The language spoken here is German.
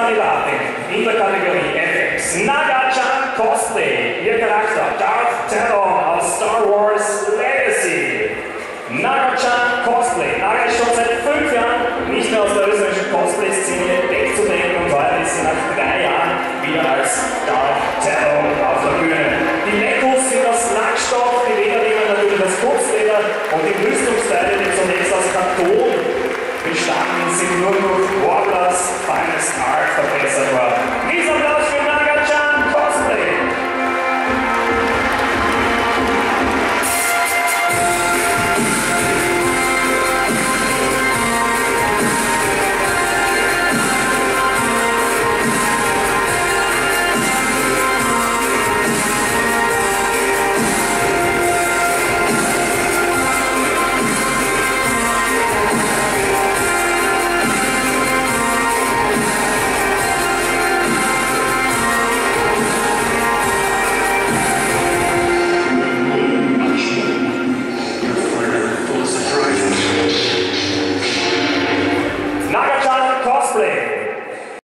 Kandidatin in der Kategorie FX, Nagachan Cosplay, ihr Charakter Darth Talon aus Star Wars Legacy. Nagachan Cosplay, Naga ist schon seit fünf Jahren nicht mehr aus der österreichischen Cosplay-Szene wegzudenken und heute ist sie nach drei Jahren wieder als Darth Talon auf der Bühne. Die Neckos sind aus Lackstoff, die Leder nehmen natürlich aus Kurzleder und die Brüste